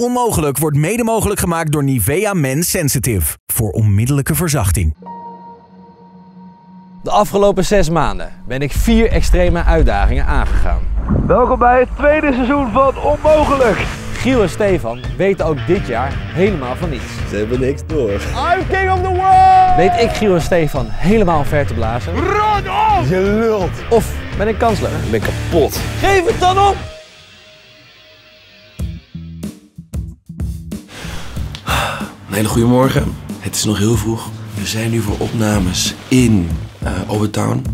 Onmogelijk wordt mede mogelijk gemaakt door Nivea Men Sensitive. Voor onmiddellijke verzachting. De afgelopen zes maanden ben ik vier extreme uitdagingen aangegaan. Welkom bij het tweede seizoen van Onmogelijk. Giel en Stefan weten ook dit jaar helemaal van niets. Ze hebben niks door. I'm king of the world! Weet ik Giel en Stefan helemaal ver te blazen? Run Je lult! Of ben ik kansloos? Ik ben kapot. Geef het dan op! Hele goede morgen. Het is nog heel vroeg. We zijn nu voor opnames in uh, Overtown.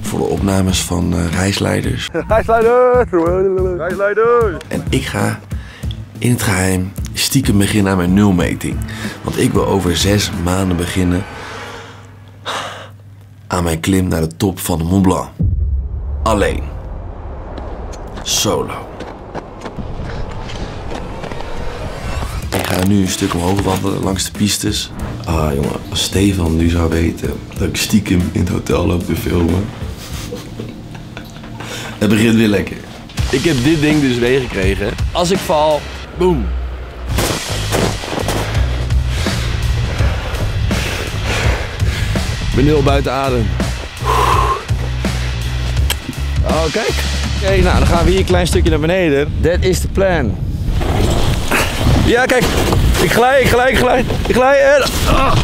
Voor de opnames van uh, reisleiders. Reisleider! Reisleider! En ik ga in het geheim stiekem beginnen aan mijn nulmeting. Want ik wil over zes maanden beginnen aan mijn klim naar de top van de Mont Blanc. Alleen. Solo. Ik ga nu een stuk omhoog wandelen langs de pistes. Ah jongen, als Stefan nu zou weten dat ik stiekem in het hotel loop te filmen. Het begint weer lekker. Ik heb dit ding dus meegekregen. Als ik val, boom. Ik ben heel buiten adem. Oh, kijk. Oké, nou dan gaan we hier een klein stukje naar beneden. That is the plan. Ja, kijk. Ik glij, ik glij, ik glij. Ik glij en... Ah.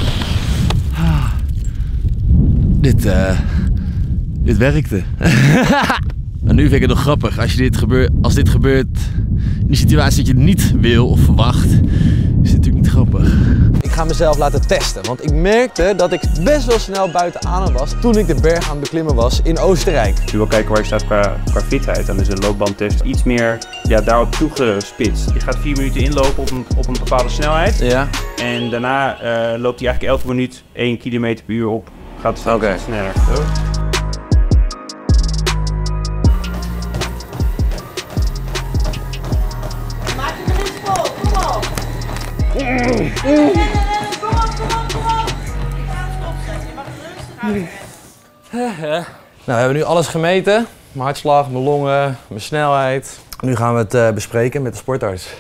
Dit, eh... dit werkte. en nu vind ik het nog grappig. Als, je dit gebeurt, als dit gebeurt in een situatie dat je niet wil of verwacht, is het natuurlijk niet grappig. Ik ga mezelf laten testen, want ik merkte dat ik best wel snel buiten adem was toen ik de berg aan het beklimmen was in Oostenrijk. Je wil kijken waar je staat qua, qua fitheid, dan is een loopbandtest iets meer ja, daarop toegespitst. Je gaat vier minuten inlopen op een, op een bepaalde snelheid. Ja? En daarna uh, loopt hij eigenlijk elke minuut 1 km per uur op. Gaat het Oké. sneller. Maak je er vol, kom op. Kom op, kom op, kom op. Ik ga het opzetten, je mag rustig aan. Nou, we hebben nu alles gemeten. Mijn hartslag, mijn longen, mijn snelheid. Nu gaan we het eh, bespreken met de sportarts.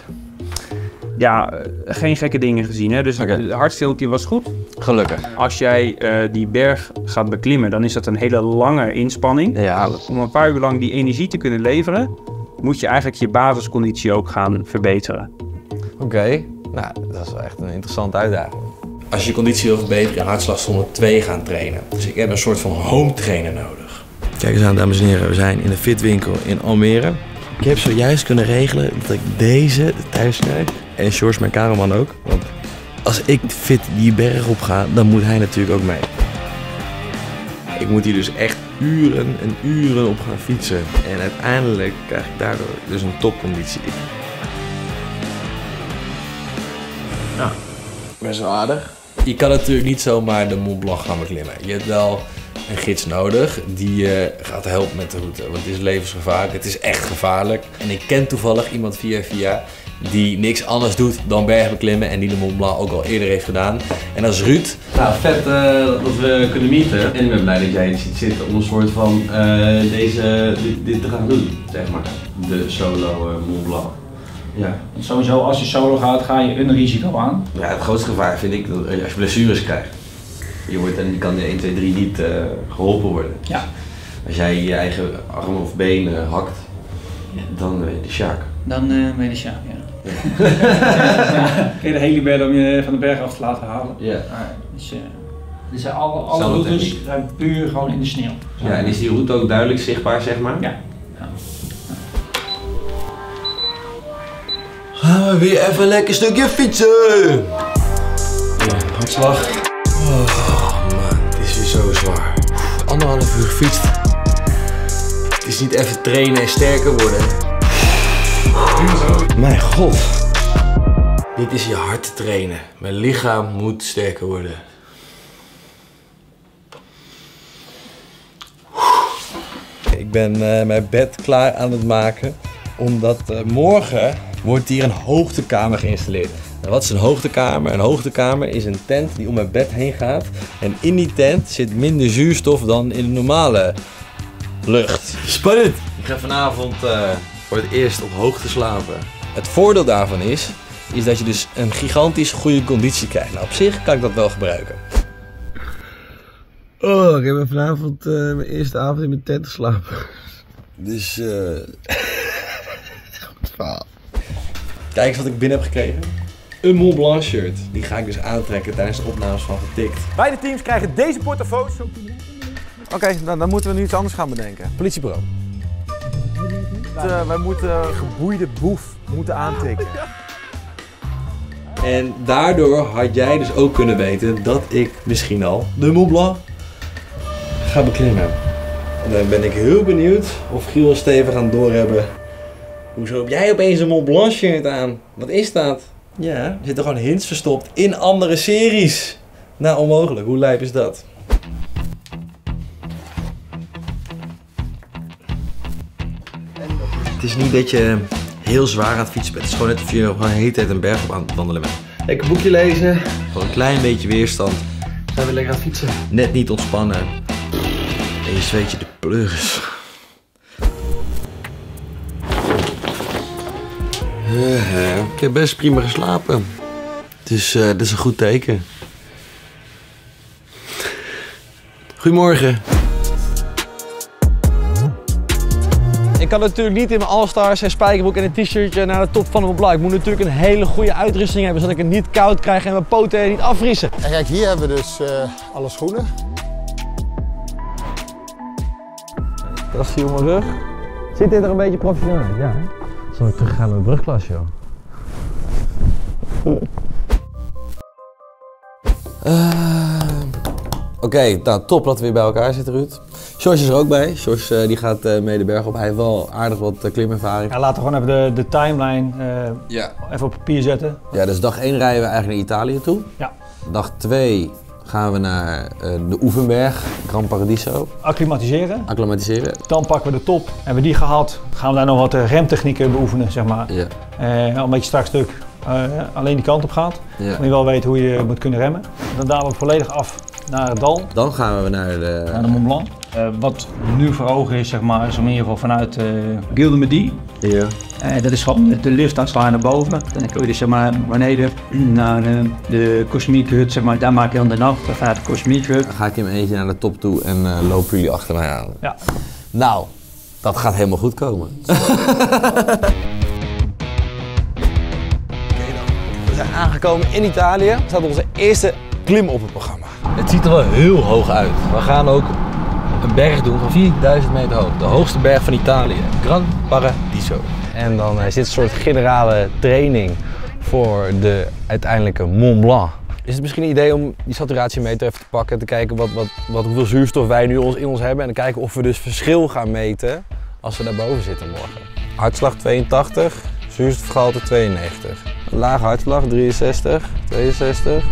Ja, eh, geen gekke dingen gezien. Hè? Dus het hartstilte was goed. Gelukkig. Als jij eh, die berg gaat beklimmen, dan is dat een hele lange inspanning. Ja, Om een paar uur lang die energie te kunnen leveren, moet je eigenlijk je basisconditie ook gaan verbeteren. oké. Nou, dat is wel echt een interessante uitdaging. Als je je conditie wil verbeteren, je hartslag 102 gaan trainen. Dus ik heb een soort van home trainer nodig. Kijk eens aan, dames en heren. We zijn in de fitwinkel in Almere. Ik heb zojuist kunnen regelen dat ik deze thuis snijdt. En George, mijn cameraman ook. Want als ik fit die berg op ga, dan moet hij natuurlijk ook mee. Ik moet hier dus echt uren en uren op gaan fietsen. En uiteindelijk krijg ik daardoor dus een topconditie. Best wel aardig. Je kan natuurlijk niet zomaar de Mont Blanc gaan beklimmen. Je hebt wel een gids nodig die je gaat helpen met de route. Want het is levensgevaarlijk, het is echt gevaarlijk. En ik ken toevallig iemand via via die niks anders doet dan bergen beklimmen en die de Mont Blanc ook al eerder heeft gedaan. En dat is Ruud. Nou, vet dat we kunnen meeten. En ik ben blij dat jij ziet zitten om een soort van deze, dit, dit te gaan doen, zeg maar. De solo Mont Blanc. Ja. Sowieso, als je solo gaat, ga je een risico aan. Ja, het grootste gevaar vind ik dat als je blessures krijgt. Je wordt en die kan in 1, 2, 3 niet eh, geholpen worden. Ja. Als jij je eigen arm of been eh, hakt, dan ben je de sjaak. Dan uh, ben je de sjaak, ja. Geen de helibed om je van de berg af te laten halen. Ja. Dus, uh, dus alle, alle routes zijn puur gewoon in de sneeuw. ja. En is die route ook duidelijk zichtbaar, zeg maar? Ja. Gaan we weer even een lekker stukje fietsen! Ja, hartslag. Oh zo zwaar. Anderhalf uur gefietst. Het is niet even trainen en sterker worden. Mijn god. Dit is je hart trainen. Mijn lichaam moet sterker worden. Ik ben eh, mijn bed klaar aan het maken. Omdat eh, morgen wordt hier een hoogtekamer geïnstalleerd. Wat is een hoogtekamer? Een hoogtekamer is een tent die om mijn bed heen gaat. En in die tent zit minder zuurstof dan in de normale lucht. Spannend! Ik ga vanavond eh, voor het eerst op hoogte slapen. Het voordeel daarvan is is dat je dus een gigantisch goede conditie krijgt. Nou, op zich kan ik dat wel gebruiken. Oh, ik heb vanavond eh, mijn eerste avond in mijn tent geslapen. Dus, eh. Goed verhaal. Kijk eens wat ik binnen heb gekregen. Een Mont Blanc shirt. Die ga ik dus aantrekken tijdens de opnames van Getikt. Beide teams krijgen deze portofoons. Oké, dan, dan moeten we nu iets anders gaan bedenken. Politiebureau. Uh, wij moeten een geboeide boef moeten aantikken. En daardoor had jij dus ook kunnen weten dat ik misschien al de Mont Blanc ga beklimmen. En dan ben ik heel benieuwd of Giel en Steven gaan doorhebben. Hoezo heb jij opeens een Mont Blanc shirt aan? Wat is dat? Ja, er zitten gewoon hints verstopt in andere series. Nou, onmogelijk. Hoe lijp is dat? Het is niet dat je heel zwaar aan het fietsen bent. Het is gewoon net of je gewoon de hele tijd een berg op aan het wandelen bent. Lekker boekje lezen. Gewoon een klein beetje weerstand. Zijn we lekker aan het fietsen? Net niet ontspannen. En je zweet je de pleuris. Eh, Ik heb best prima geslapen. Dus eh dat is een goed teken. Goedemorgen. Ik kan natuurlijk niet in mijn All-Stars en spijkerbroek en een t-shirtje naar de top van de Blanc. Ik moet natuurlijk een hele goede uitrusting hebben, zodat ik het niet koud krijg en mijn poten niet afvriezen. En kijk, hier hebben we dus eh, alle schoenen. Dat is hier op mijn rug. Ziet dit er een beetje professioneel uit? Ja, hè? Zal ik teruggaan naar de brugklas, joh? Oké, nou top dat we weer bij elkaar zitten, Ruud. George is er ook bij. George eh, die gaat eh, mee de berg op. Hij heeft wel aardig wat eh, klimervaring. Ja, laten we gewoon even de, de timeline eh, Ja. even op papier zetten. Ja, dus dag 1 rijden we eigenlijk naar Italië toe. Ja. Dag 2 gaan we naar eh, de Oevenberg, Gran Paradiso, Acclimatiseren. acclimatiseren. Dan pakken we de top. Hebben we die gehad, gaan we daar nog wat eh, remtechnieken beoefenen, zeg maar. Ja. Eh, omdat je straks stuk alleen die kant op gaat. Ja. Moet je wel weten hoe je moet kunnen remmen. Dan dalen we volledig af naar het dal, Dan gaan we naar de... naar de Mont Blanc. Eh, wat nu voor ogen is, zeg maar, is in ieder geval vanuit uh, Gilde Medi. Ja. Eh, dat is gewoon de lift aanslaan naar boven. Dan kun je dus zeg maar beneden naar eh, de Cosmic Hut, zeg maar, daar maak je dan de nacht. Vanuit de Cosmic Hut. Dan ga ik in mijn eentje naar de top toe en eh, lopen jullie achter mij aan. Ja. Nou, dat gaat helemaal goed komen. We zijn aangekomen in Italië. Er staat onze eerste klim op het programma. Het ziet er wel heel hoog uit. We gaan ook een berg doen van 4000 meter hoog. De hoogste berg van Italië. Gran Paradiso. En dan is dit een soort generale training voor de uiteindelijke Mont Blanc. Is het misschien een idee om die saturatiemeter even te pakken en te kijken wat, wat, wat, hoeveel zuurstof wij nu ons, in ons hebben en dan kijken of we dus verschil gaan meten als we daarboven zitten morgen. Hartslag 82, zuurstofgehalte 92. Lage hartslag 63, 62.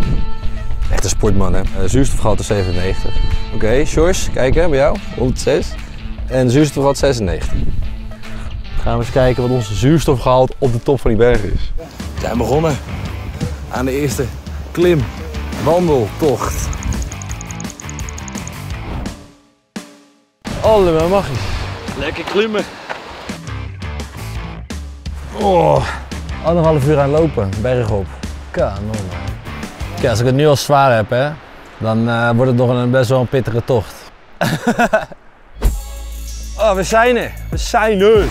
Echt een sportman hè. Eh, zuurstofgehalte 97. Oké, okay, George, kijken bij jou, 106. En zuurstofgehalte 96. Gaan we eens kijken wat onze zuurstofgehalte op de top van die berg is. We zijn begonnen aan de eerste klim, wandeltocht. Allemaal magisch. Lekker klimmen. Oh, anderhalf uur aan lopen, bergop. Kanon man. Kijk, als ik het nu al zwaar heb, hè, dan uh, wordt het nog een best wel een pittige tocht. oh, we zijn er. We zijn er.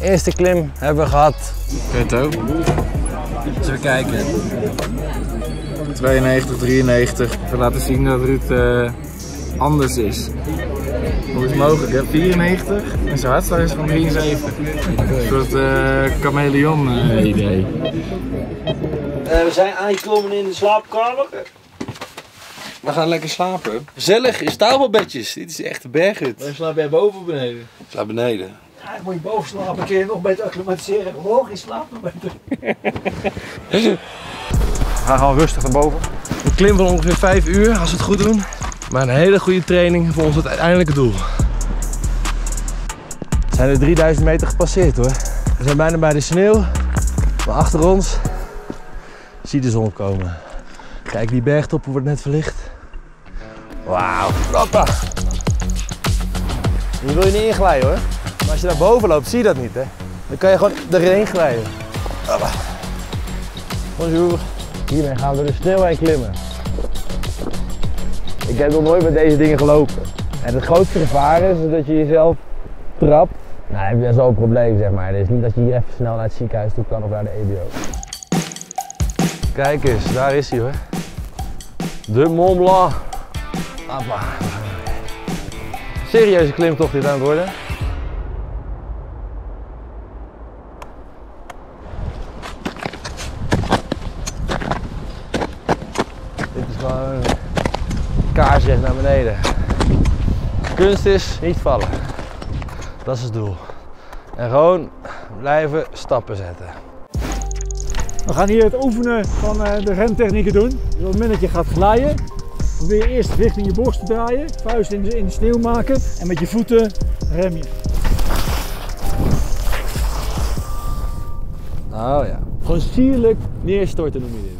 Eerste klim hebben we gehad. Petto. Even kijken. 92, 93. We laten zien dat Ruud uh, anders is. Hoe is het mogelijk? Hè? 94 en zijn hartslag is van 73. Een soort uh, chameleon uh, idee. we zijn aangekomen in de slaapkamer. We gaan lekker slapen. Gezellig, in stapelbedjes. Dit is echt een berghut. Wij slapen jij boven of beneden? Ik slaap beneden. Ja, moet je boven slapen, kun je nog beter acclimatiseren. Hoog is slaap nog beter. we gaan gewoon rustig naar boven. Een klim van ongeveer 5 uur als we het goed doen. Maar een hele goede training voor ons het uiteindelijke doel. We zijn er 3000 meter gepasseerd hoor. We zijn bijna bij de sneeuw. Maar achter ons zie de zon komen. Kijk, die bergtoppen wordt net verlicht. Wauw, papa. Hier wil je niet inglijden hoor. Maar als je daar boven loopt, zie je dat niet hè. Dan kan je gewoon erin glijden. Papa. Bonjour. Hiermee gaan we de sneeuw heen klimmen. Ik heb nog nooit met deze dingen gelopen. En het grootste gevaar is dat je jezelf trapt. Nou, dan heb je een probleem, zeg maar. Het is niet dat je hier even snel naar het ziekenhuis toe kan of naar de EBO. Kijk eens, daar is hij hoor. De Mont Blanc. Appa. Serieuze klimtocht dit aan het worden. Dit is gewoon kaarsrecht naar beneden. Kunst is niet vallen. Dat is het doel. En gewoon blijven stappen zetten. We gaan hier het oefenen van eh, de remtechnieken doen. Dus op het moment dat je gaat glijden, probeer je eerst richting je borst te draaien, vuist in de, in de sneeuw maken en met je voeten rem je. Oh ja. Gewoon sierlijk neerstorten noem je dit.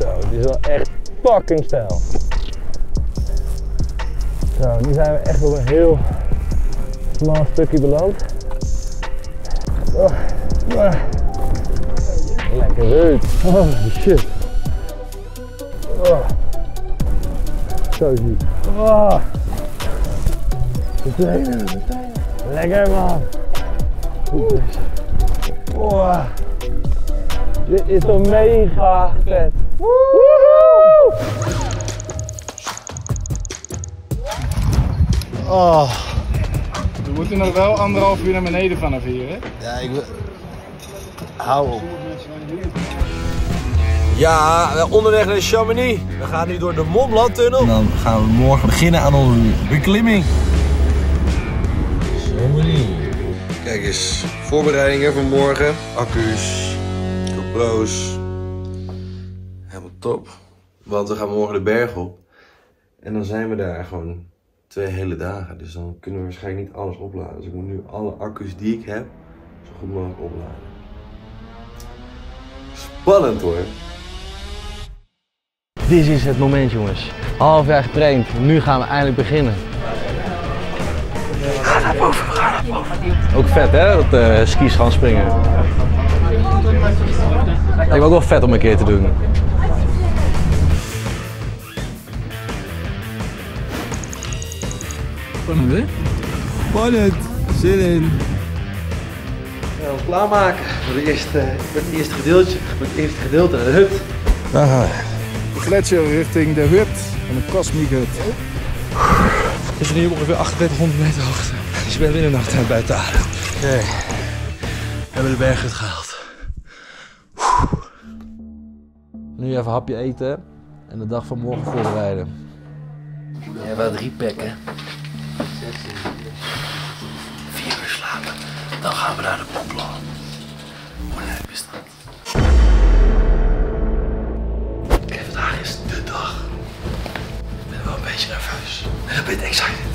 Zo, dit is wel echt fucking stijl. Zo, nu zijn we echt op een heel smal stukje beland. Oh, ah. Lekker leuk. Oh shit. Oh. Zo ziek. Oh. Meteen, meteen. Lekker man. Oh. Dit is toch mega vet. Oh. We moeten nog wel anderhalf uur naar beneden vanaf hier, hè? Ja, ik wil... Hou op. Ja, onderweg naar Chamonix. We gaan nu door de Mont Blanc tunnel. En dan gaan we morgen beginnen aan onze beklimming. Chamonix. Kijk eens, voorbereidingen voor morgen. Accu's, GoPro's. Helemaal top. Want we gaan morgen de berg op. En dan zijn we daar gewoon twee hele dagen. Dus dan kunnen we waarschijnlijk niet alles opladen. Dus ik moet nu alle accu's die ik heb zo goed mogelijk opladen. Spannend hoor. Dit is het moment jongens. Half jaar getraind. Nu gaan we eindelijk beginnen. Ga naar boven, we gaan naar boven. Ook vet hè, dat eh, skis gaan springen. Lijkt me ook wel vet om een keer te doen. Spannend hè? Spannend. Zin in. We klaarmaken voor, de eerste, voor het eerste gedeelte. Voor het eerste gedeelte naar de hut. Daar gaan we. De gletsjer richting de hut van de Cosmic Hut. We zijn nu op ongeveer 3800 meter hoogte. Dus ik ben binnen de nacht aan het buiten adem. Oké. We hebben de berghut gehaald. Nu even een hapje eten en de dag van morgen voorbereiden. Ja, wat drie pekken. Vier uur slapen. Dan gaan we naar de Blanc. Hoe lijp is dat? Kijk, vandaag is de dag. Ik ben wel een beetje nerveus. En een beetje excited.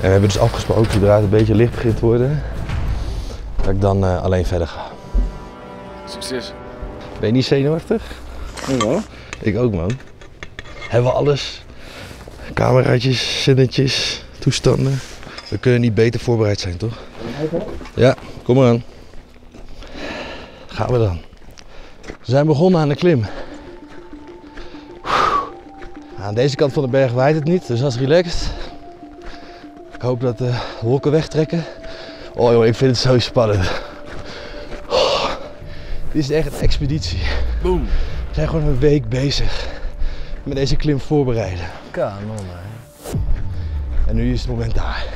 En we hebben dus afgesproken, zodra het een beetje licht begint te worden, dat ik dan eh, alleen verder ga. Succes. Ben je niet zenuwachtig? Ja. Ik ook man. Hebben we alles? Cameraatjes, zinnetjes, toestanden. We kunnen niet beter voorbereid zijn, toch? Ja, kom maar aan. Gaan we dan. We zijn begonnen aan de klim. Aan deze kant van de berg waait het niet, dus dat is relaxed. Ik hoop dat de wolken wegtrekken. Oh joh, ik vind het zo spannend. Oh, dit is echt een expeditie. Boom. We zijn gewoon een week bezig met deze klim voorbereiden. Kanon hè. En nu is het moment daar.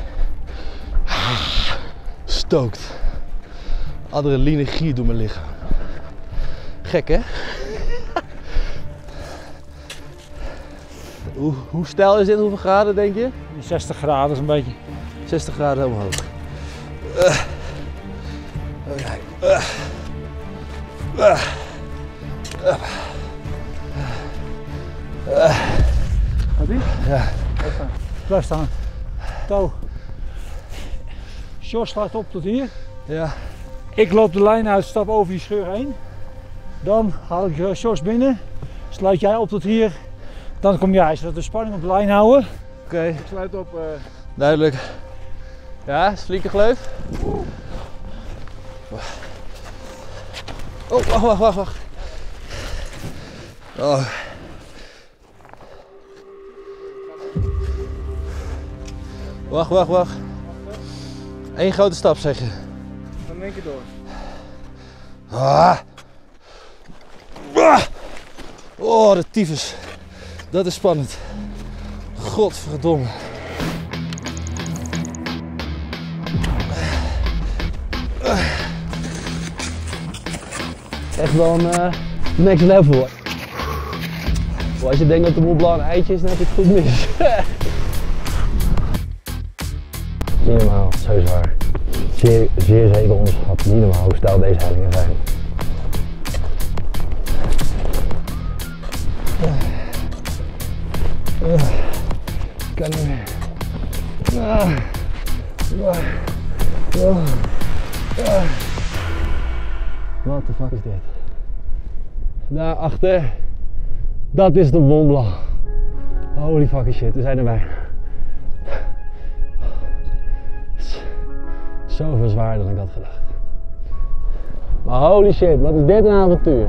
Stookt. Adrenaline giert door mijn lichaam. Gek hè? Hoe, hoe stijl is dit? Hoeveel graden denk je? 60 graden is een beetje. 60 graden omhoog. Uh. Oké. Uh. Uh. Gaat ie? Ja. Blijf staan. Touw. Jos slaat op tot hier. Ja. Ik loop de lijn uit, stap over die scheur heen. Dan haal ik uh, Jos binnen. Sluit jij op tot hier. Dan kom jij, zodat we de spanning op de lijn houden. Oké. Ik sluit op. Uh... Duidelijk. Ja, is flinke gleuf. Oh, wacht, wacht, wacht, wacht. Oh. Wacht, wacht, wacht. Eén grote stap zeg je. Dan één keer door. Ah. Ah. Oh, de tyfus. Dat is spannend. Godverdomme. Echt wel een uh, next level. Als je denkt dat de Mont Blanc een eitje is, dan heb je het goed mis. Niet normaal, zo zwaar. Zeer, zeer zeker onderschat. Niet normaal hoe stijl deze hellingen zijn. Uh, kan niet meer. Uh, Wat de fuck is dit? Daarachter, dat is de Mont Blanc. Holy fucking shit, we zijn er bijna. Zoveel zwaarder dan ik had gedacht. Maar holy shit, wat is dit een avontuur.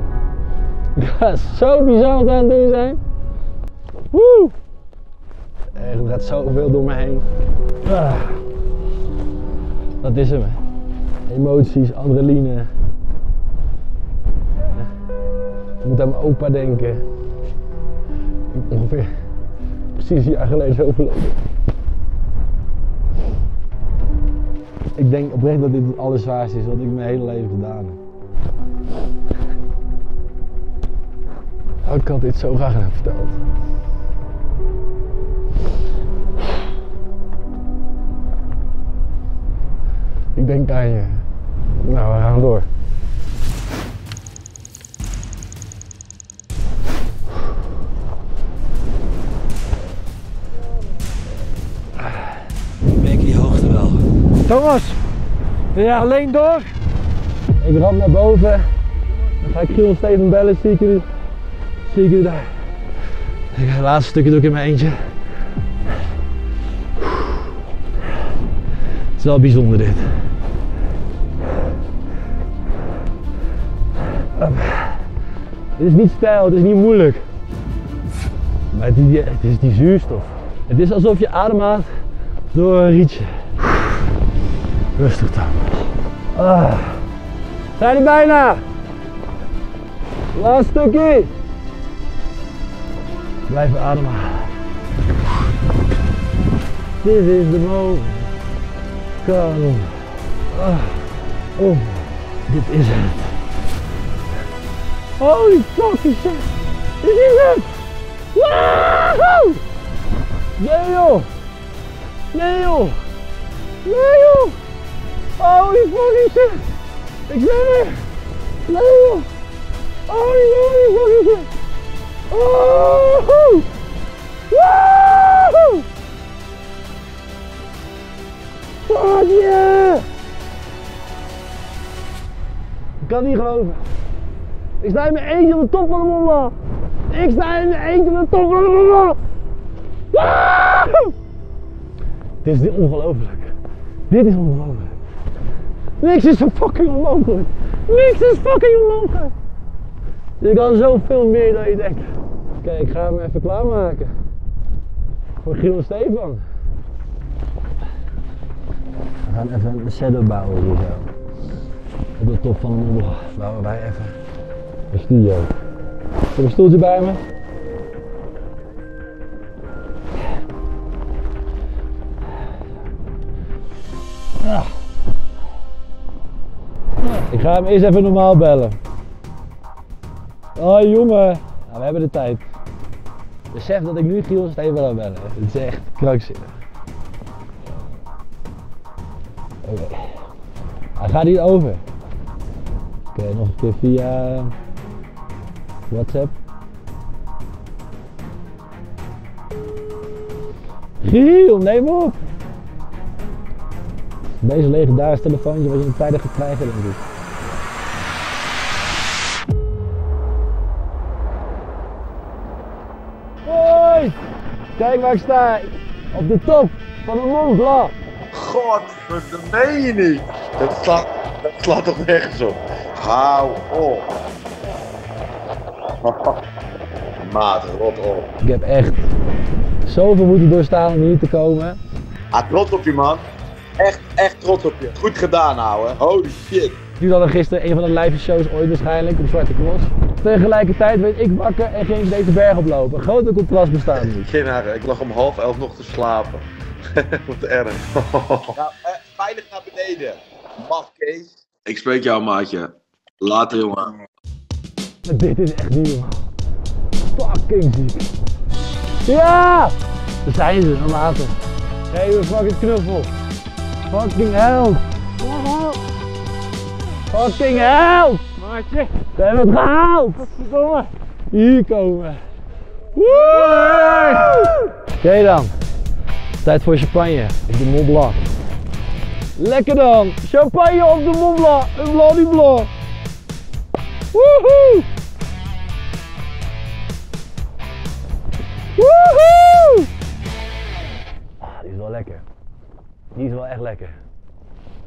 Ja, zo bizar aan het doen zijn. Woe! Er gaat zoveel door me heen. Ah. Dat is hem. Emoties, adrenaline. Ik moet aan mijn opa denken. Ongeveer precies een jaar geleden is overleden. Ik denk oprecht dat dit het allerzwaarste is wat ik mijn hele leven gedaan heb. Oh, ik had dit zo graag aan verteld. Ik denk aan je. Nou, we gaan door. Thomas, ben jij alleen door? Ik ram naar boven. Dan ga ik Giel Steven bellen. Zie ik jullie, zie ik jullie daar. Het laatste stukje doe in mijn eentje. Het is wel bijzonder dit. Het is niet stijl, het is niet moeilijk. Maar is, het is die zuurstof. Het is alsof je ademhaalt door een rietje. Rustig dan. Ah. Zijn er bijna. Laatste stukje. Blijf ademhalen. This is the moment. On. Ah. Oh, dit is het. Holy fucking shit. Dit is het. Wauw! Nee joh. Nee joh. Nee joh. Holy fucking shit. Ik ben er. Joh. Holy holy fucking shit. Oh! Wauw! Fuck yeah! Ik kan niet geloven. Ik sta in mijn eentje op de top van de Blanc. Ik sta in mijn eentje op de top van de Mont Blanc. Dit is ongelooflijk. Dit is ongelooflijk. Niks is fucking onmogelijk. Niks is fucking onmogelijk. Je kan zoveel meer dan je denkt. Oké, ik ga hem even klaarmaken. Voor Giel Stefan. We gaan even een setup bouwen hier zo. Op de top van de Blanc bouwen wij even een studio. Ik heb een stoeltje bij me. Ga hem eerst even normaal bellen. Oh jongen, nou, we hebben de tijd. Besef dat ik nu Giel Steven wil bellen. Het is echt krankzinnig. Oké. Hij gaat hier over. Oké, nog een keer via WhatsApp. Giel, neem op! Deze legendarische telefoontje wat je een tijdig krijgen denk. Kijk waar ik sta. Op de top van de Mont Blanc. God, dat meen je niet. Dat slaat, dat slaat toch nergens op. Hou op. Maat, rot op. Ik heb echt zoveel moeten doorstaan om hier te komen. Ah, trots op je man. Echt, echt trots op je. Goed gedaan, ouwe. Holy shit. Nu hadden gisteren een van de lijfste shows ooit waarschijnlijk op Zwarte Cross. Tegelijkertijd werd ik wakker en ging ik deze berg oplopen. Grote contrast bestaat nu. Geen haar, ik lag om half elf nog te slapen. Wat erg. nou, eh, veilig naar beneden. Mag Kees. Ik spreek jou, maatje. Later, jongen. Dit is echt niet normaal. Fucking ziek. Ja! Daar zijn ze, een water. Geef me fucking knuffel. Fucking hell. Fucking hell! Maatje. We hebben het gehaald! Godverdomme. Hier komen. Woe! Oké dan. Tijd voor champagne op de Mont Blanc. Lekker dan! Champagne op de Mont Blanc! Een Blanc Blanc! Woehoe! Woehoe! Ah, die is wel lekker. Die is wel echt lekker.